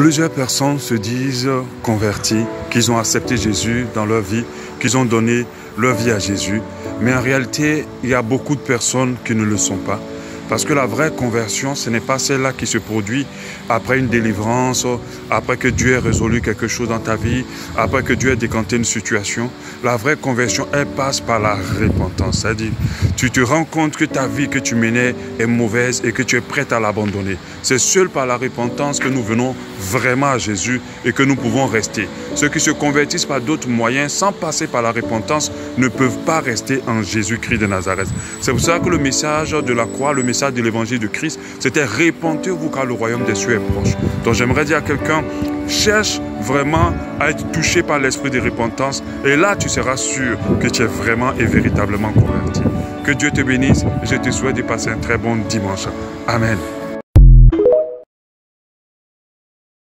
Plusieurs personnes se disent converties, qu'ils ont accepté Jésus dans leur vie, qu'ils ont donné leur vie à Jésus. Mais en réalité, il y a beaucoup de personnes qui ne le sont pas. Parce que la vraie conversion, ce n'est pas celle-là qui se produit après une délivrance, après que Dieu ait résolu quelque chose dans ta vie, après que Dieu ait décanté une situation. La vraie conversion, elle passe par la repentance. C'est-à-dire, tu te rends compte que ta vie que tu menais est mauvaise et que tu es prête à l'abandonner. C'est seul par la repentance que nous venons vraiment à Jésus et que nous pouvons rester. Ceux qui se convertissent par d'autres moyens, sans passer par la repentance, ne peuvent pas rester en Jésus-Christ de Nazareth. C'est pour ça que le message de la croix, le message de l'évangile de Christ, c'était répentez-vous car le royaume des cieux est proche. Donc j'aimerais dire à quelqu'un, cherche vraiment à être touché par l'esprit de repentance et là tu seras sûr que tu es vraiment et véritablement converti. Que Dieu te bénisse et je te souhaite de passer un très bon dimanche. Amen.